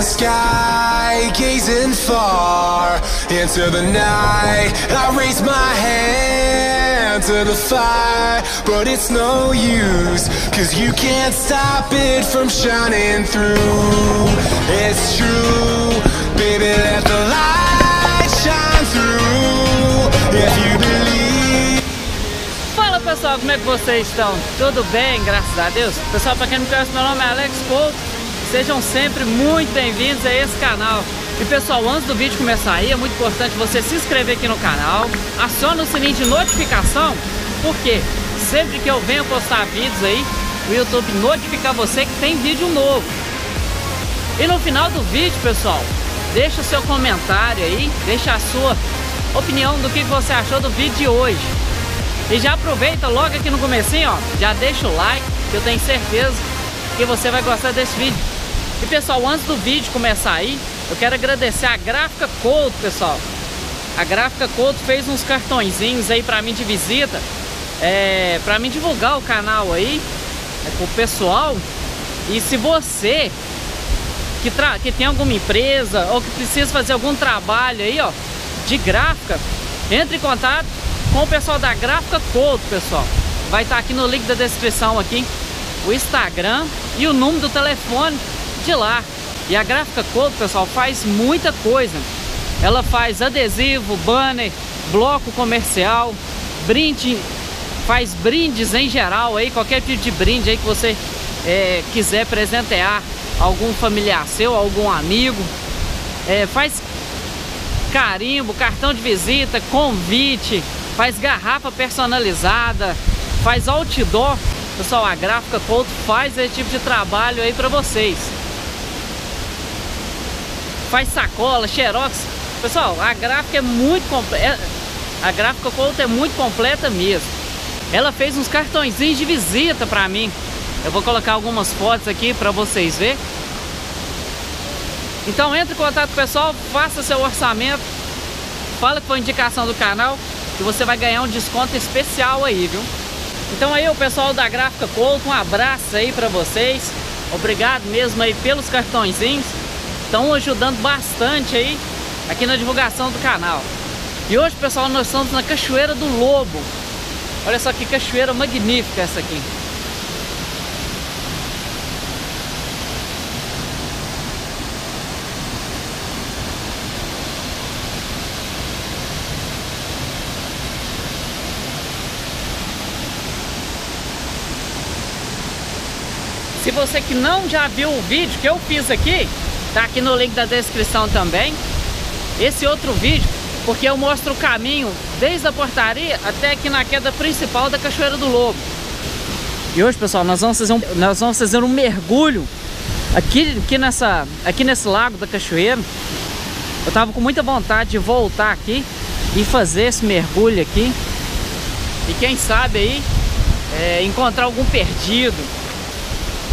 the sky, gazing far into the night. I raise my hand to the fire, but it's no use, cause you can't stop it from shining through. It's true, baby, let the light shine through. If you. Fala pessoal, como é que vocês estão? Tudo bem, graças a Deus? Pessoal, para quem não conhece, meu nome é Alex Couto. Sejam sempre muito bem-vindos a esse canal. E pessoal, antes do vídeo começar aí, é muito importante você se inscrever aqui no canal, aciona o sininho de notificação, porque sempre que eu venho postar vídeos aí, o YouTube notifica você que tem vídeo novo. E no final do vídeo, pessoal, deixa o seu comentário aí, deixa a sua opinião do que você achou do vídeo de hoje. E já aproveita logo aqui no comecinho, ó, já deixa o like, que eu tenho certeza que você vai gostar desse vídeo. E pessoal, antes do vídeo começar aí, eu quero agradecer a Gráfica Couto, pessoal. A Gráfica Couto fez uns cartõezinhos aí pra mim de visita, é, pra mim divulgar o canal aí, é, pro pessoal. E se você que, que tem alguma empresa ou que precisa fazer algum trabalho aí, ó, de gráfica, entre em contato com o pessoal da Gráfica Couto, pessoal. Vai estar aqui no link da descrição aqui, o Instagram e o número do telefone de lá. E a Gráfica Couto, pessoal, faz muita coisa. Ela faz adesivo, banner, bloco comercial, brinde, faz brindes em geral aí, qualquer tipo de brinde aí que você é, quiser presentear algum familiar seu, algum amigo. É, faz carimbo, cartão de visita, convite, faz garrafa personalizada, faz outdoor. Pessoal, a Gráfica Couto faz esse tipo de trabalho aí para vocês. Faz sacola, xerox. Pessoal, a gráfica é muito completa. A Gráfica Couto é muito completa mesmo. Ela fez uns cartõezinhos de visita para mim. Eu vou colocar algumas fotos aqui para vocês verem. Então entre em contato com o pessoal, faça seu orçamento, fala que foi indicação do canal que você vai ganhar um desconto especial aí, viu? Então aí o pessoal da Gráfica Couto, um abraço aí para vocês. Obrigado mesmo aí pelos cartõezinhos. Estão ajudando bastante aí aqui na divulgação do canal. E hoje, pessoal, nós estamos na Cachoeira do Lobo. Olha só que cachoeira magnífica essa aqui. Se você que não já viu o vídeo que eu fiz aqui, tá aqui no link da descrição também. Esse outro vídeo, porque eu mostro o caminho desde a portaria até aqui na queda principal da Cachoeira do Lobo. E hoje, pessoal, nós vamos fazer um, nós vamos fazer um mergulho aqui, aqui, nessa, aqui nesse lago da Cachoeira. Eu tava com muita vontade de voltar aqui e fazer esse mergulho aqui. E quem sabe aí é, encontrar algum perdido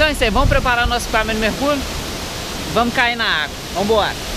então é isso aí, vamos preparar nosso equipamento de mergulho. Vamos cair na água. Vamos embora.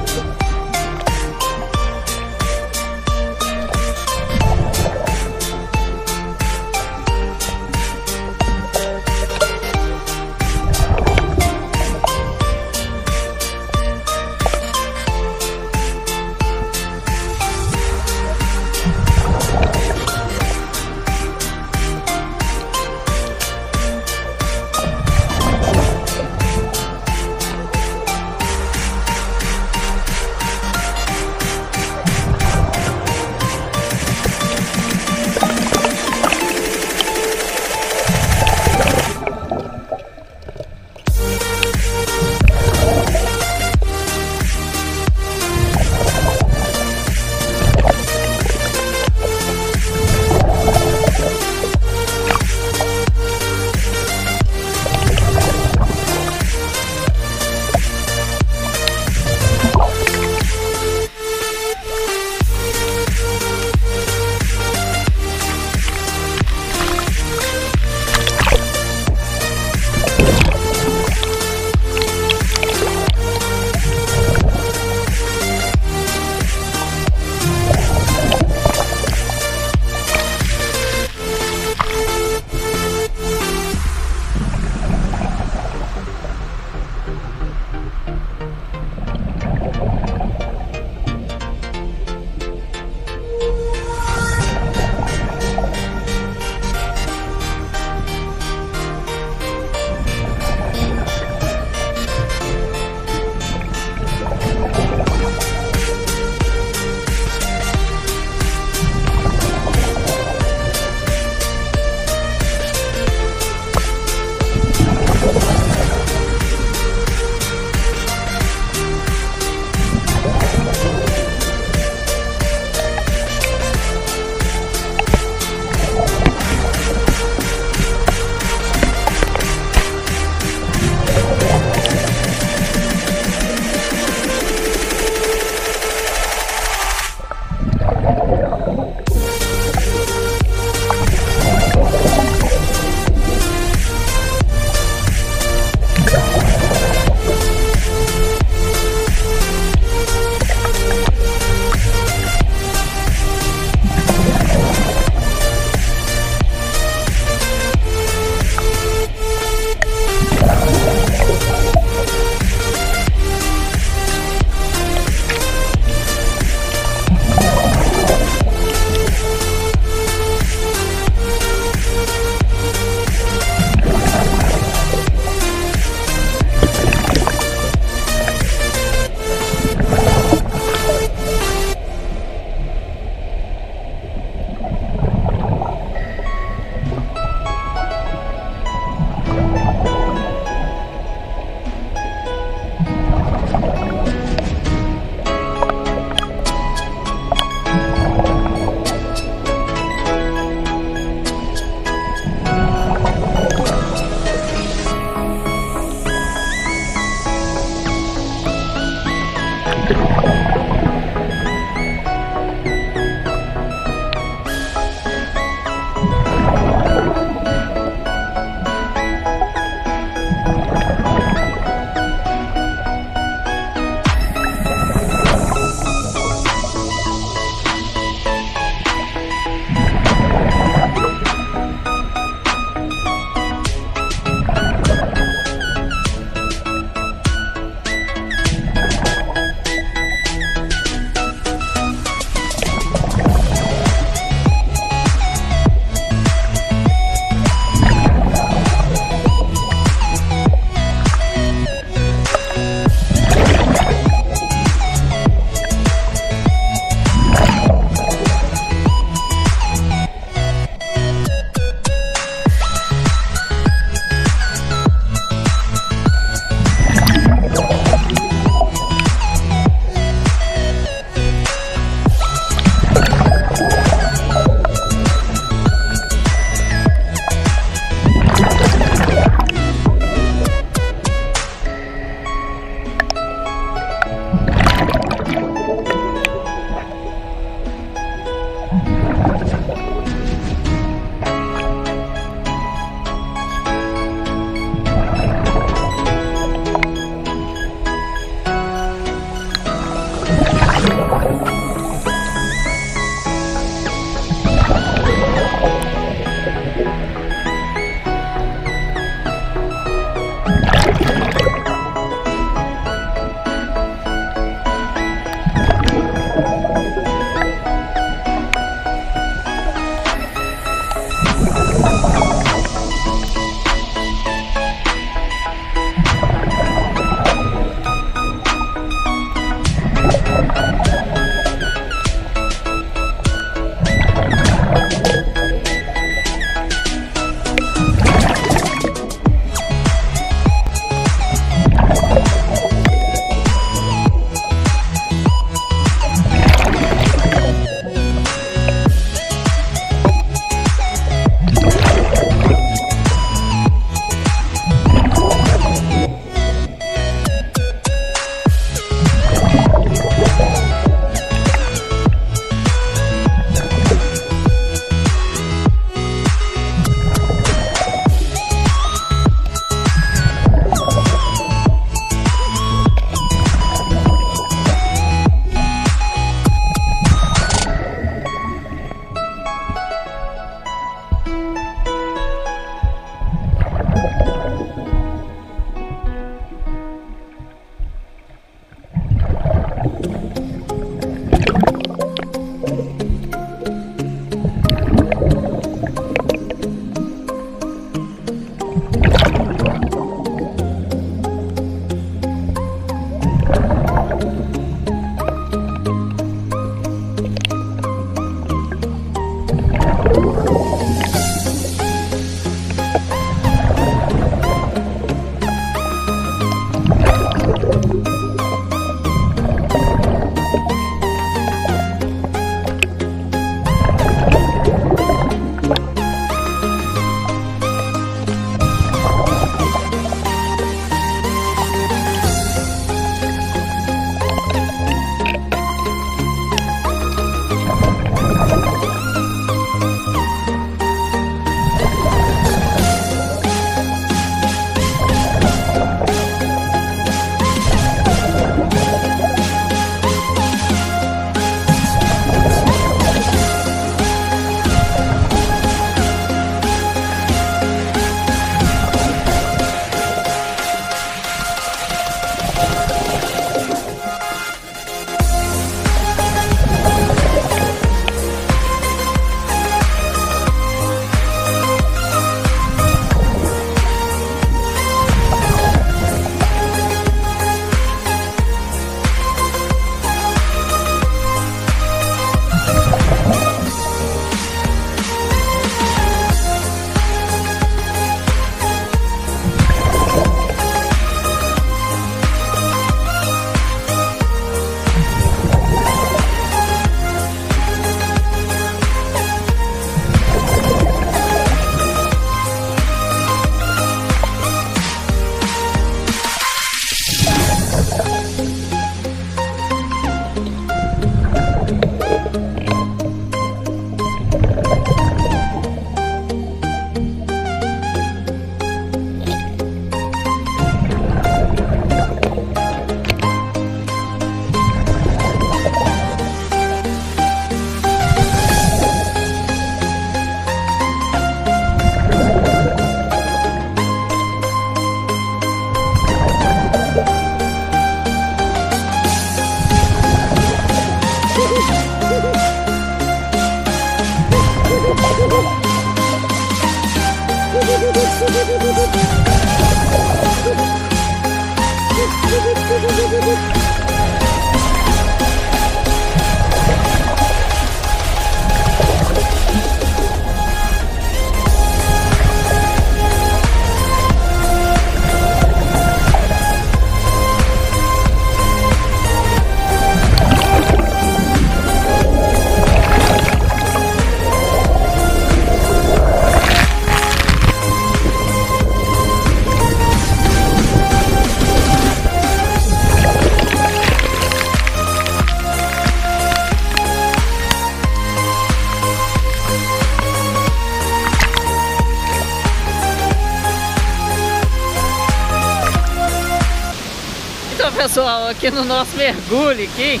Pessoal, aqui no nosso mergulho aqui,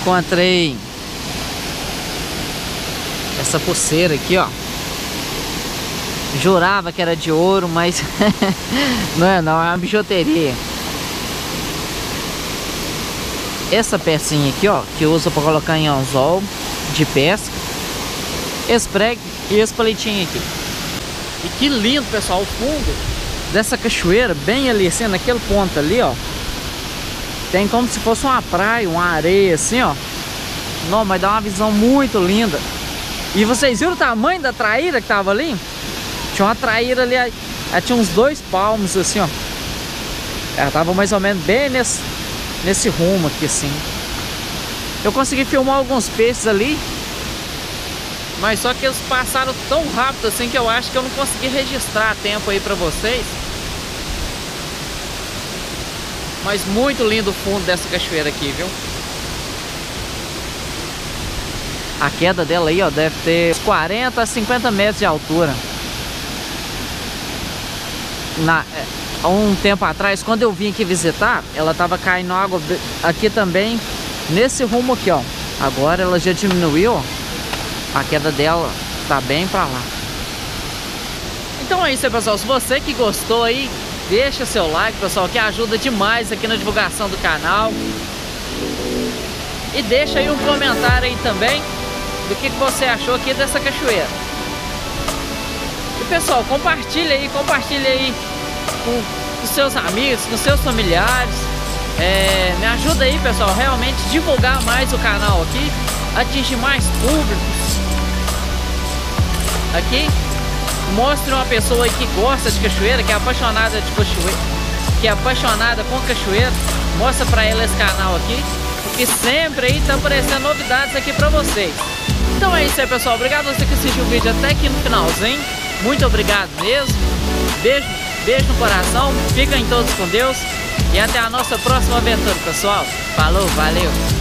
encontrei essa pulseira aqui, ó. Jurava que era de ouro, mas não é não, é uma bijuteria. Essa pecinha aqui, ó, que usa para colocar em anzol de pesca. Esse prego e esse palitinho aqui. E que lindo, pessoal, o fundo dessa cachoeira, bem ali, assim, naquele ponto ali, ó. Tem como se fosse uma praia, uma areia, assim, ó. Não, mas dá uma visão muito linda. E vocês viram o tamanho da traíra que tava ali? Tinha uma traíra ali, ela tinha uns dois palmos, assim, ó. Ela tava mais ou menos bem nesse, nesse rumo aqui, assim. Eu consegui filmar alguns peixes ali. Mas só que eles passaram tão rápido assim que eu acho que eu não consegui registrar a tempo aí pra vocês. Mas muito lindo o fundo dessa cachoeira aqui, viu? A queda dela aí, ó, deve ter 40 a 50 metros de altura. Na, há um tempo atrás, quando eu vim aqui visitar, ela tava caindo água aqui também, nesse rumo aqui, ó. Agora ela já diminuiu, ó. A queda dela tá bem pra lá. Então é isso aí, pessoal. Se você que gostou aí, deixa seu like, pessoal, que ajuda demais aqui na divulgação do canal. E deixa aí um comentário aí também do que, que você achou aqui dessa cachoeira. E pessoal, compartilha aí, compartilha aí com os seus amigos, com seus familiares. É, me ajuda aí, pessoal, realmente divulgar mais o canal aqui, atingir mais públicos. Aqui, mostre uma pessoa que gosta de cachoeira, que é apaixonada de cachoeira, que é apaixonada com cachoeira, mostra para ela esse canal aqui, porque sempre aí tá aparecendo novidades aqui para vocês. Então é isso aí, pessoal. Obrigado a você que assistiu o vídeo até aqui no finalzinho. Muito obrigado mesmo. Beijo, beijo no coração. Fiquem todos com Deus. E até a nossa próxima aventura, pessoal. Falou, valeu.